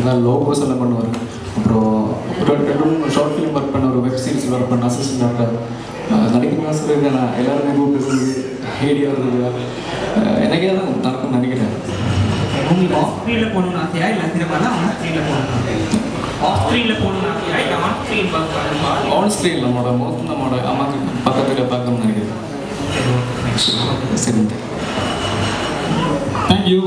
ஏதாவது லோகோஸ் எல்லாம் பண்ணுவார். அப்புறம் ஒரு ரெண்டு மூணு ஷார்ட் ஃபிலிம் ஒர்க் பண்ண ஒரு வெப் சீரிஸில் ஒர்க் பண்ண அசிஸ்டன்ட் டாக்டர் நடிக்கணும் சொல்லியிருக்கேன் நான் எல்லாருமே கூப்பிட்டு ஹேடியாக இருந்தது எனக்கே தான் நடக்கும்னு நினைக்கிறேன். உங்களுக்கு ஆஃப் ஸ்க்ரீனில் போகணும்னு ஆசையா? இல்லை சினிமாவில் ஆன் ஸ்க்ரீனில் போகணும் ஆஃப் ஸ்க்ரீனில் போகணும்னு ஆசையா? இல்லை ஆன் ஸ்க்ரீன் பார்க்க ஆன் ஸ்க்ரீன் நம்மளோட மோஸ்ட் நம்மளோட அம்மாக்கு பக்கத்தில் பார்க்கணும்னு நினைக்கிறேன். தேங்க்யூ